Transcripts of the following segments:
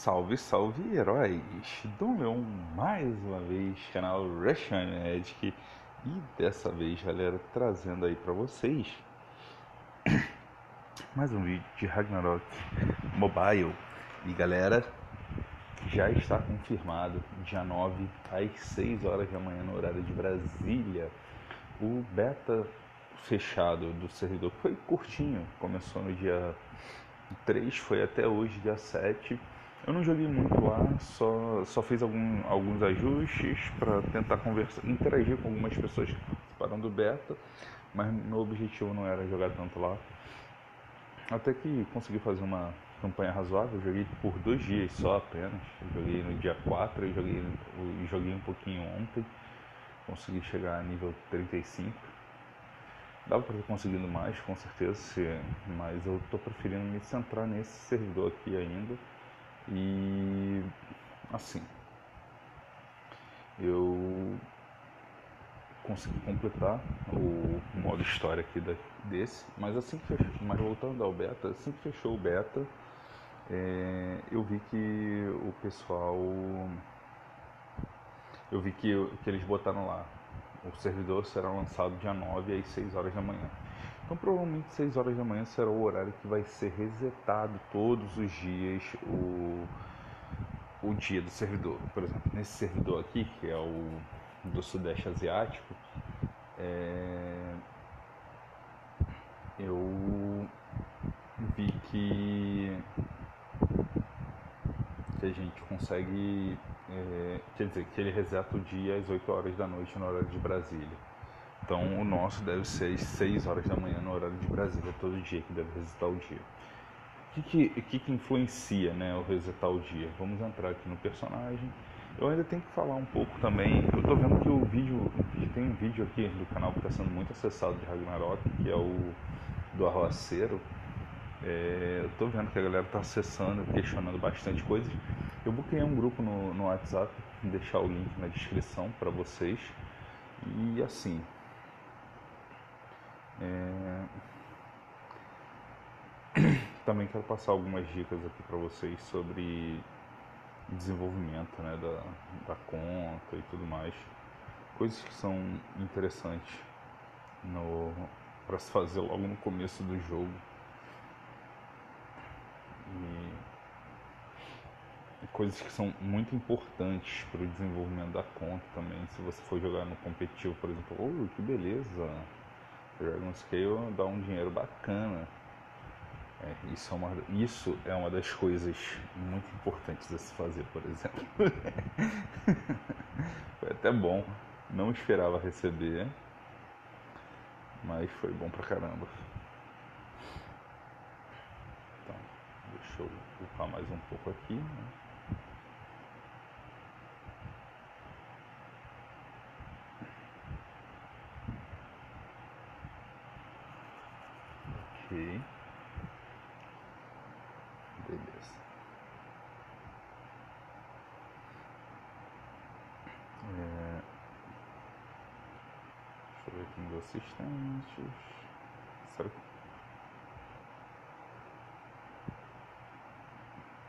Salve, salve heróis! Do meu mais uma vez canal Russian Magic. E dessa vez galera trazendo aí pra vocês mais um vídeo de Ragnarok Mobile. E galera já está confirmado dia 9 às 6 horas da manhã no horário de Brasília. O beta fechado do servidor foi curtinho começou no dia 3 foi até hoje dia 7 eu não joguei muito lá, só, só fiz algum, alguns ajustes para tentar conversar, interagir com algumas pessoas que participaram beta, mas meu objetivo não era jogar tanto lá. Até que consegui fazer uma campanha razoável, joguei por dois dias só apenas. Joguei no dia 4 e joguei, joguei um pouquinho ontem. Consegui chegar a nível 35. Dava para ter conseguido mais, com certeza, mas eu estou preferindo me centrar nesse servidor aqui ainda e assim, eu consegui completar o modo história aqui da, desse, mas assim que fechou, mas voltando ao beta, assim que fechou o beta, é, eu vi que o pessoal, eu vi que, que eles botaram lá, o servidor será lançado dia 9 às 6 horas da manhã. Então provavelmente 6 horas da manhã será o horário que vai ser resetado todos os dias o, o dia do servidor. Por exemplo, nesse servidor aqui, que é o do Sudeste Asiático, é, eu vi que, que a gente consegue, é, quer dizer, que ele reseta o dia às 8 horas da noite no horário de Brasília. Então o nosso deve ser às 6 horas da manhã no horário de Brasília, todo dia que deve resetar o dia. O que, que, que, influencia né, o resetar o dia? Vamos entrar aqui no personagem. Eu ainda tenho que falar um pouco também. Eu estou vendo que o vídeo. Tem um vídeo aqui do canal que está sendo muito acessado de Ragnarok, que é o do Arroaceiro. É, eu estou vendo que a galera está acessando, questionando bastante coisas. Eu buquei um grupo no, no WhatsApp, vou deixar o link na descrição para vocês. E assim, é... Também quero passar algumas dicas aqui para vocês sobre desenvolvimento né, da, da conta e tudo mais. Coisas que são interessantes para se fazer logo no começo do jogo. E coisas que são muito importantes para o desenvolvimento da conta também. Se você for jogar no competitivo, por exemplo, oh, que beleza! Dragon Scale dá um dinheiro bacana. É, isso, é uma, isso é uma das coisas muito importantes a se fazer, por exemplo. foi até bom. Não esperava receber, mas foi bom pra caramba. Então, deixa eu upar mais um pouco aqui. Né? Ok. Beleza. É... Deixa eu ver aqui nos assistentes. Será que...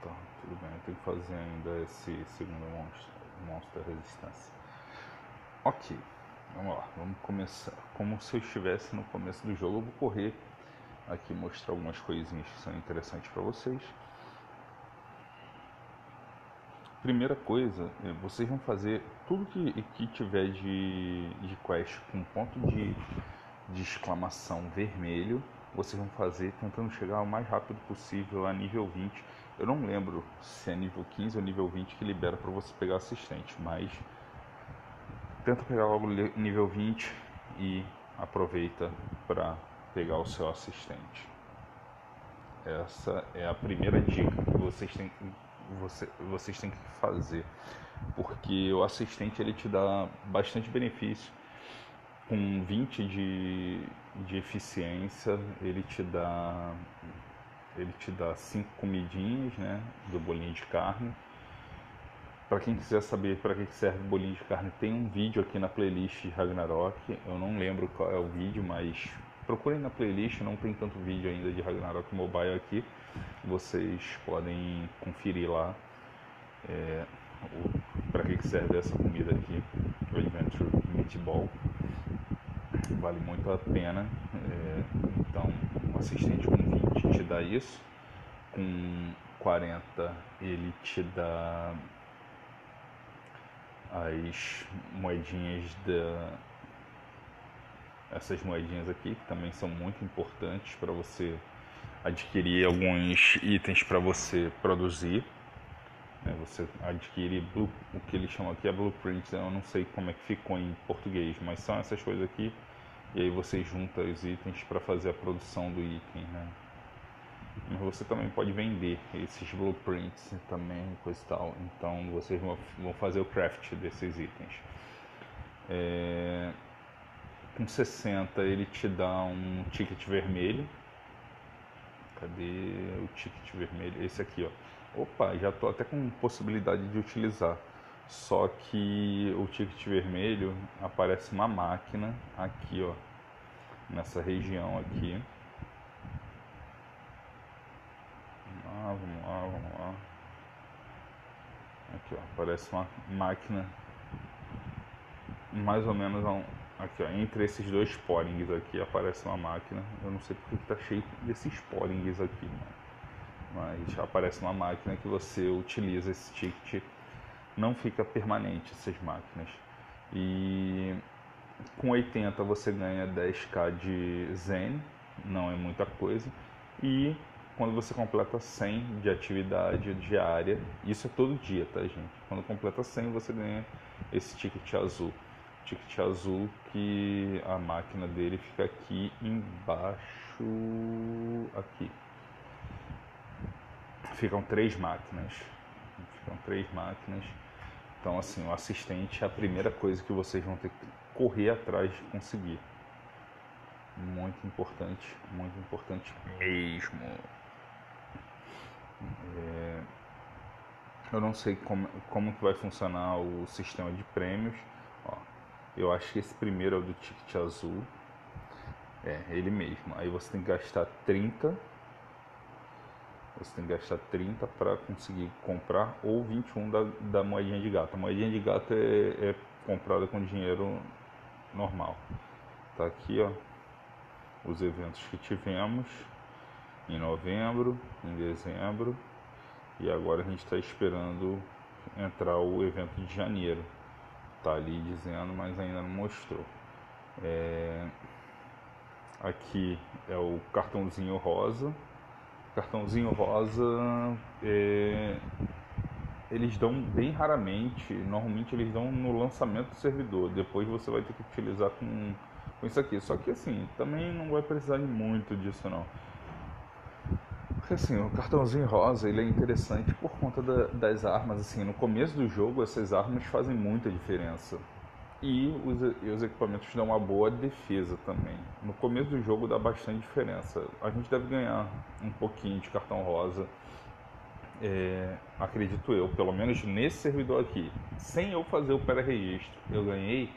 Tá, tudo bem. Eu tenho que fazer ainda esse segundo monstro, monstro da resistência. Ok. Vamos lá, vamos começar. Como se eu estivesse no começo do jogo, eu vou correr aqui mostrar algumas coisinhas que são interessantes para vocês. Primeira coisa, é, vocês vão fazer tudo que, que tiver de, de quest com ponto de, de exclamação vermelho, vocês vão fazer tentando chegar o mais rápido possível a nível 20. Eu não lembro se é nível 15 ou nível 20 que libera para você pegar assistente, mas tenta pegar logo nível 20 e aproveita para pegar o seu assistente. Essa é a primeira dica que vocês têm que, você, vocês têm que fazer, porque o assistente ele te dá bastante benefício. Com 20 de, de eficiência, ele te dá ele te dá cinco comidinhas, né, do bolinho de carne. Para quem quiser saber para que serve o bolinho de carne, tem um vídeo aqui na playlist de Ragnarok. Eu não lembro qual é o vídeo, mas procurem na playlist, não tem tanto vídeo ainda de Ragnarok Mobile aqui. Vocês podem conferir lá é, para que serve essa comida aqui, o Adventure Meatball. Vale muito a pena. É, então, um assistente com 20 te dá isso. Com 40 ele te dá as moedinhas da essas moedinhas aqui que também são muito importantes para você adquirir alguns itens para você produzir né? Você adquire blue, o que eles chamam aqui é blueprint, eu não sei como é que ficou em português, mas são essas coisas aqui. E aí você junta os itens para fazer a produção do item, né? Mas você também pode vender esses blueprints também, coisa e tal. Então vocês vão fazer o craft desses itens. É... Com 60 ele te dá um ticket vermelho. Cadê o ticket vermelho? Esse aqui, ó opa, já estou até com possibilidade de utilizar. Só que o ticket vermelho aparece uma máquina aqui, ó, nessa região aqui. Ah, vamos lá, vamos lá. Aqui, ó, aparece uma máquina mais ou menos aqui, ó, entre esses dois sporings aqui aparece uma máquina. Eu não sei porque está cheio desses sporings aqui, mano mas aparece uma máquina que você utiliza esse ticket, não fica permanente essas máquinas. E com 80 você ganha 10k de Zen, não é muita coisa, e quando você completa 100 de atividade diária, isso é todo dia, tá gente? Quando completa 100 você ganha esse ticket azul. Ticket azul que a máquina dele fica aqui embaixo, aqui ficam três máquinas. Ficam três máquinas. Então, assim, o assistente é a primeira coisa que vocês vão ter que correr atrás de conseguir. Muito importante, muito importante mesmo. É... Eu não sei como, como que vai funcionar o sistema de prêmios. Eu acho que esse primeiro é o do ticket azul. É, ele mesmo. Aí você tem que gastar 30 você tem que gastar 30 para conseguir comprar ou 21 da, da moedinha de gato. A moedinha de gato é, é comprada com dinheiro normal. Tá aqui, ó, os eventos que tivemos em novembro, em dezembro e agora a gente está esperando entrar o evento de janeiro. Tá ali dizendo, mas ainda não mostrou. É... Aqui é o cartãozinho rosa cartãozinho rosa é, eles dão bem raramente, normalmente eles dão no lançamento do servidor, depois você vai ter que utilizar com, com isso aqui. Só que assim, também não vai precisar de muito disso não. Porque assim, o cartãozinho rosa ele é interessante por conta da, das armas. Assim, no começo do jogo essas armas fazem muita diferença e os, e os equipamentos dão uma boa defesa também. No começo do jogo dá bastante diferença. A gente deve ganhar um pouquinho de cartão rosa, é, acredito eu, pelo menos nesse servidor aqui. Sem eu fazer o pré-registro, eu ganhei.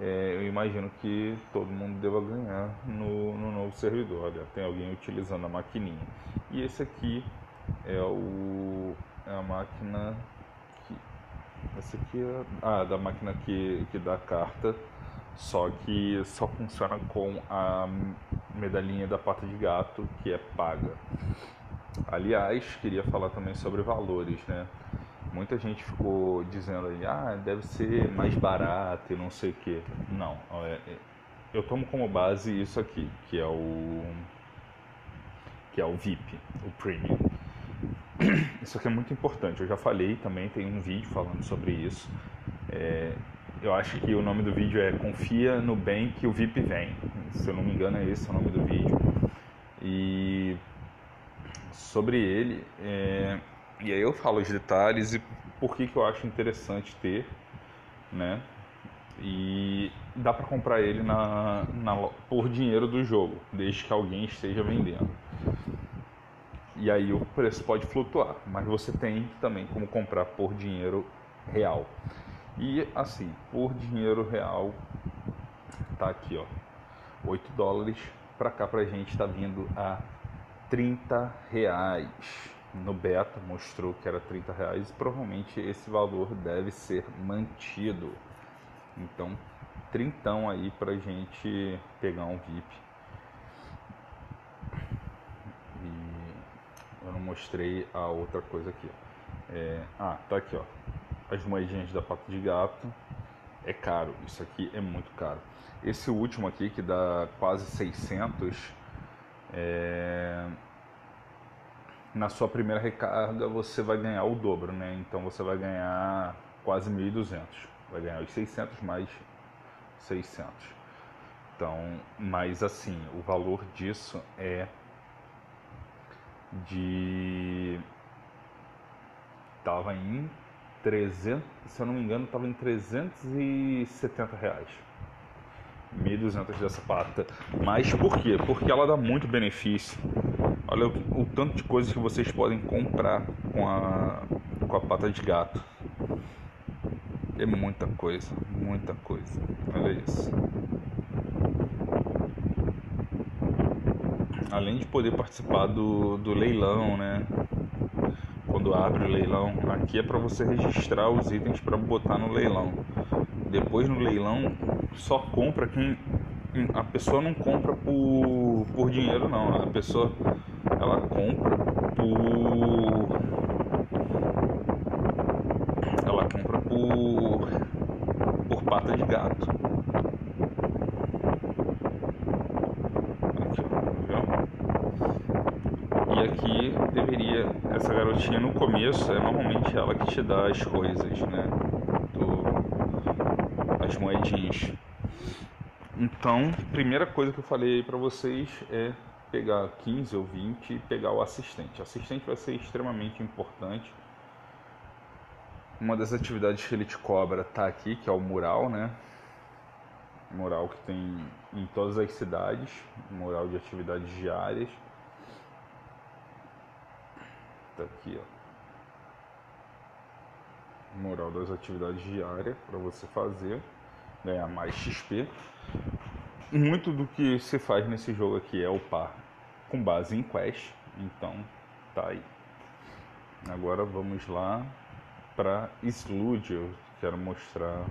É, eu imagino que todo mundo deva ganhar no, no novo servidor. Olha, tem alguém utilizando a maquininha. E esse aqui é, o, é a máquina essa aqui é ah, da máquina que, que dá carta, só que só funciona com a medalhinha da pata de gato, que é paga. Aliás, queria falar também sobre valores, né? Muita gente ficou dizendo aí, ah, deve ser mais barato e não sei o que. Não, é, é, eu tomo como base isso aqui, que é o que é o VIP, o Premium. Isso aqui é muito importante. Eu já falei também, tem um vídeo falando sobre isso. É, eu acho que o nome do vídeo é Confia no bem que o VIP vem. Se eu não me engano, é esse o nome do vídeo. E sobre ele, é, e aí eu falo os detalhes e por que, que eu acho interessante ter, né? E dá para comprar ele na, na, por dinheiro do jogo, desde que alguém esteja vendendo. E aí o preço pode flutuar, mas você tem também como comprar por dinheiro real. E assim, por dinheiro real, tá aqui ó, 8 dólares, para cá pra gente tá vindo a 30 reais. No beta mostrou que era 30 reais provavelmente esse valor deve ser mantido. Então, trintão aí pra gente pegar um VIP. E eu não mostrei a outra coisa aqui. É, ah, tá aqui ó. As moedinhas da pata de gato. É caro, isso aqui é muito caro. Esse último aqui que dá quase 600 é, na sua primeira recarga você vai ganhar o dobro, né? Então você vai ganhar quase 1.200. Vai ganhar os 600 mais 600. Então, mas assim, o valor disso é de tava em 300, se eu não me engano, tava em 370 reais. 1.200 dessa pata. Mas por quê? Porque ela dá muito benefício. Olha o, tanto de coisas que vocês podem comprar com a, com a pata de gato. É muita coisa, muita coisa. Olha isso. Além de poder participar do, do leilão, né? Quando abre o leilão, aqui é para você registrar os itens para botar no leilão. Depois no leilão só compra quem a pessoa não compra por, por dinheiro não, a pessoa ela compra por ela compra por por pata de gato. Aqui, viu? E aqui deveria essa garotinha no começo é normalmente ela que te dá as coisas, né? Do, as moedinhas. Então, primeira coisa que eu falei para vocês é pegar 15 ou 20 e pegar o assistente. O assistente vai ser extremamente importante. Uma das atividades que ele te cobra tá aqui, que é o mural, né? Mural que tem em todas as cidades, mural de atividades diárias. Tá aqui, ó. Mural das atividades diárias para você fazer, ganhar mais XP muito do que se faz nesse jogo aqui é upar com base em quest, então tá aí. Agora vamos lá para Slude, eu quero mostrar.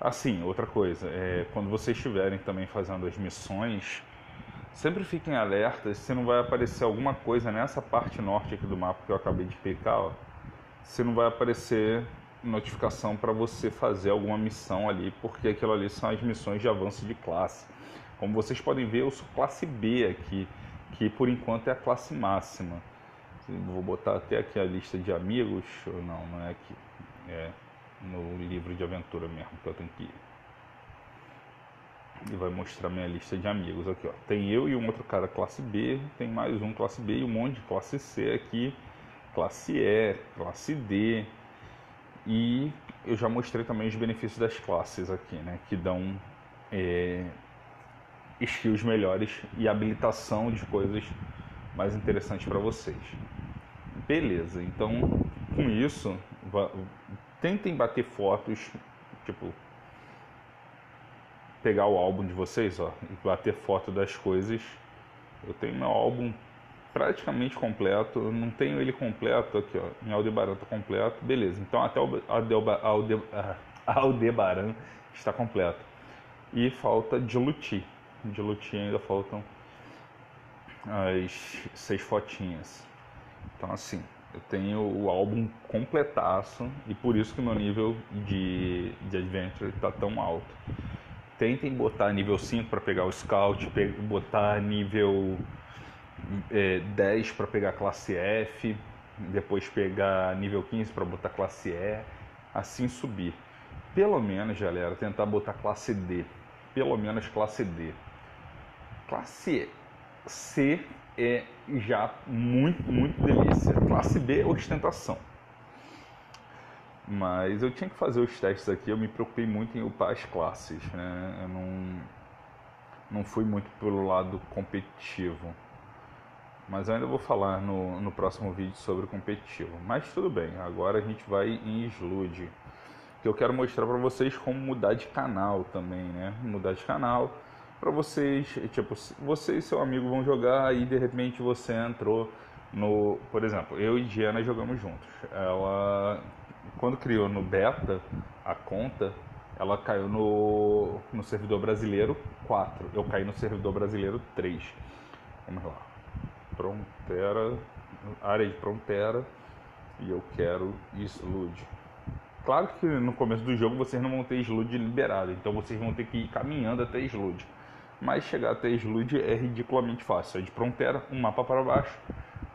Assim, outra coisa, é, quando vocês estiverem também fazendo as missões, sempre fiquem alertas se não vai aparecer alguma coisa nessa parte norte aqui do mapa que eu acabei de explicar, ó, se não vai aparecer notificação para você fazer alguma missão ali, porque aquilo ali são as missões de avanço de classe. Como vocês podem ver, eu sou classe B aqui, que por enquanto é a classe máxima. Vou botar até aqui a lista de amigos, não, não é aqui, é no livro de aventura mesmo que eu tenho que. E vai mostrar minha lista de amigos aqui, ó. Tem eu e um outro cara classe B, tem mais um classe B e um monte de classe C aqui, classe E, classe D, e eu já mostrei também os benefícios das classes aqui, né? Que dão é, skills melhores e habilitação de coisas mais interessantes para vocês. Beleza, então com isso, tentem bater fotos, tipo, pegar o álbum de vocês, ó, e bater foto das coisas. Eu tenho meu álbum praticamente completo. Eu não tenho ele completo aqui, ó. Em Aldebaran tá completo. Beleza. Então até o Aldebaran, Alde, Aldebaran está completo. E falta de Luti. De Luti ainda faltam as seis fotinhas. Então assim, eu tenho o álbum completaço e por isso que meu nível de, de Adventure está tão alto. Tentem botar nível 5 para pegar o Scout, botar nível é, 10 para pegar classe F, depois pegar nível 15 para botar classe E, assim subir. Pelo menos, galera, tentar botar classe D. Pelo menos classe D. Classe C é já muito, muito delícia. Classe B, ostentação. Mas eu tinha que fazer os testes aqui, eu me preocupei muito em upar as classes, né? Eu não, não fui muito pelo lado competitivo. Mas eu ainda vou falar no, no próximo vídeo sobre o competitivo. Mas tudo bem, agora a gente vai em Slude. Que eu quero mostrar para vocês como mudar de canal também, né? Mudar de canal para vocês, tipo, você e seu amigo vão jogar e de repente você entrou no, por exemplo, eu e Diana jogamos juntos. Ela, quando criou no beta a conta, ela caiu no, no servidor brasileiro 4. Eu caí no servidor brasileiro 3. Vamos lá. Frontera, área de fronteira e eu quero Slood. Claro que no começo do jogo vocês não vão ter Slood liberado, então vocês vão ter que ir caminhando até Slood. Mas chegar até Slood é ridiculamente fácil. É de fronteira, um mapa para baixo,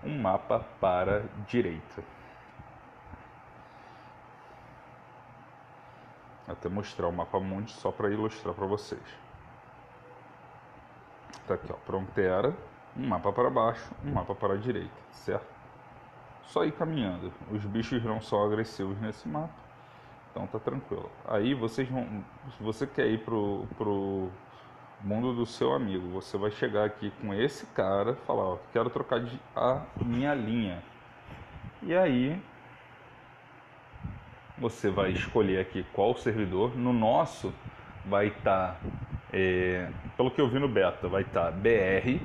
um mapa para direita. Até mostrar o mapa mundi só para ilustrar para vocês. Tá aqui, ó, fronteira, um mapa para baixo, um mapa para a direita, certo? Só ir caminhando. Os bichos não são agressivos nesse mapa, então tá tranquilo. Aí vocês vão, se você quer ir pro, pro mundo do seu amigo, você vai chegar aqui com esse cara, falar, ó, quero trocar de, a minha linha. E aí você vai escolher aqui qual servidor. No nosso vai estar, tá, é, pelo que eu vi no beta, vai estar tá BR,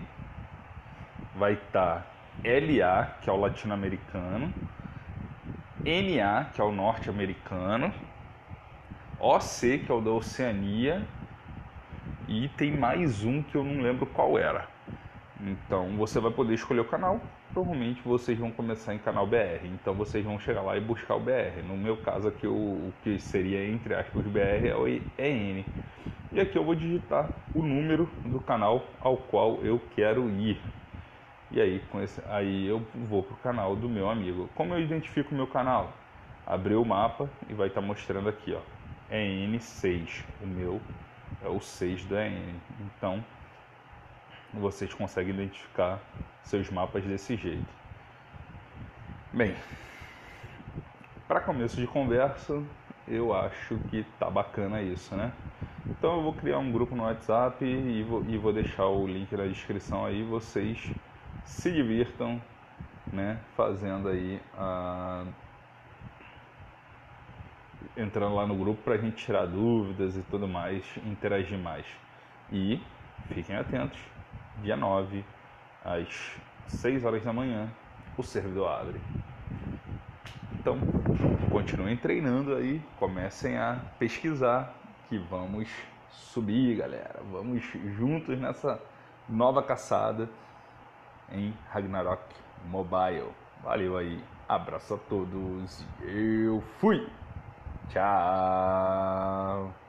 vai estar tá LA, que é o latino-americano, NA, que é o norte-americano, OC, que é o da Oceania, e tem mais um que eu não lembro qual era. Então você vai poder escolher o canal. Provavelmente vocês vão começar em canal BR. Então vocês vão chegar lá e buscar o BR. No meu caso aqui, o, o que seria entre aspas BR é o EN. E aqui eu vou digitar o número do canal ao qual eu quero ir. E aí, esse, aí eu vou para o canal do meu amigo. Como eu identifico o meu canal? Abrir o mapa e vai estar tá mostrando aqui, ó. EN6. O meu é o 6 do EN. Então, vocês conseguem identificar seus mapas desse jeito. Bem, para começo de conversa, eu acho que tá bacana isso, né? Então eu vou criar um grupo no WhatsApp e vou, e vou deixar o link na descrição aí, vocês se divirtam, né? Fazendo aí a entrando lá no grupo para a gente tirar dúvidas e tudo mais, interagir mais. E fiquem atentos, dia 9, às 6 horas da manhã, o servidor abre. Então, continuem treinando aí, comecem a pesquisar que vamos subir, galera. Vamos juntos nessa nova caçada em Ragnarok Mobile. Valeu aí, abraço a todos. Eu fui. Tchau.